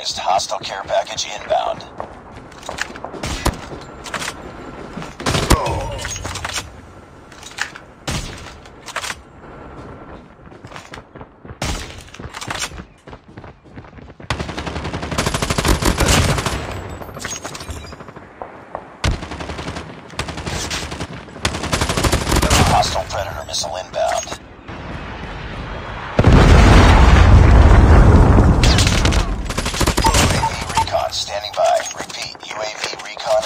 advised, hostile care package inbound. Hostile Predator missile inbound.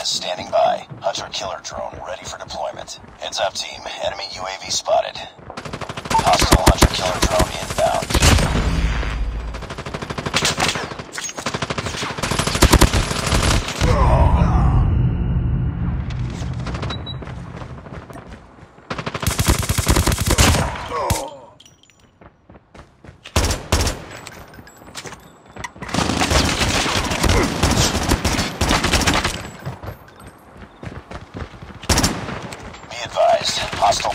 Is standing by. Hunter killer drone ready for deployment. Heads up, team. Enemy UAV spotted. Hostile hunter killer drone inbound. Be advised, hostile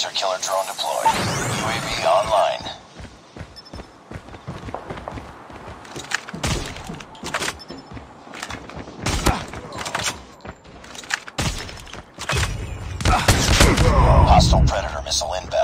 Hunter killer drone deployed. UAV online. Hostile Predator missile inbound.